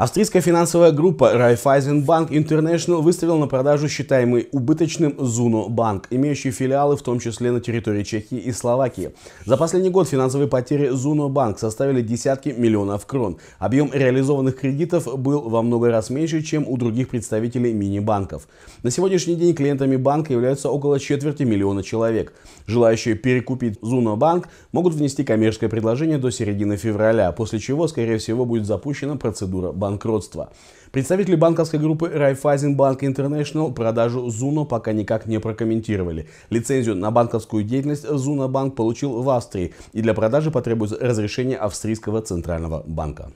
Австрийская финансовая группа Raiffeisenbank International выставила на продажу считаемый убыточным Zuno банк, имеющий филиалы в том числе на территории Чехии и Словакии. За последний год финансовые потери Zuno банк составили десятки миллионов крон. Объем реализованных кредитов был во много раз меньше, чем у других представителей мини-банков. На сегодняшний день клиентами банка являются около четверти миллиона человек. Желающие перекупить Zuno банк могут внести коммерческое предложение до середины февраля, после чего, скорее всего, будет запущена процедура банка банкротства. Представители банковской группы Raiffeisenbank International продажу Zuno пока никак не прокомментировали. Лицензию на банковскую деятельность Zuno Банк получил в Австрии и для продажи потребуется разрешение австрийского центрального банка.